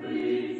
Immanuel.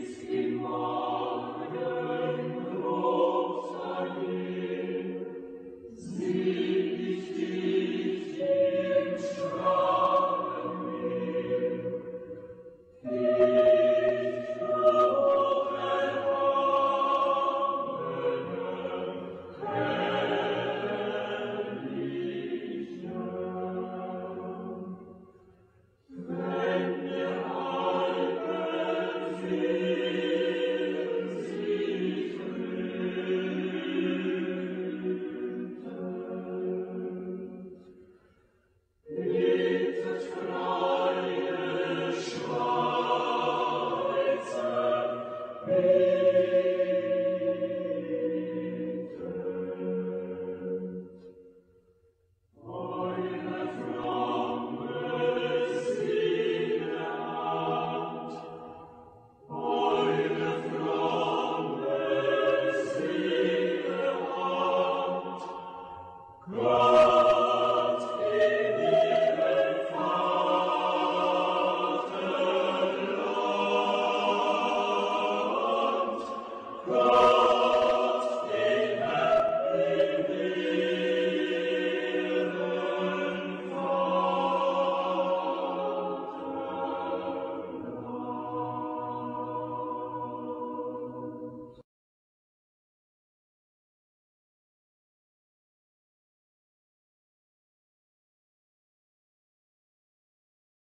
Glory.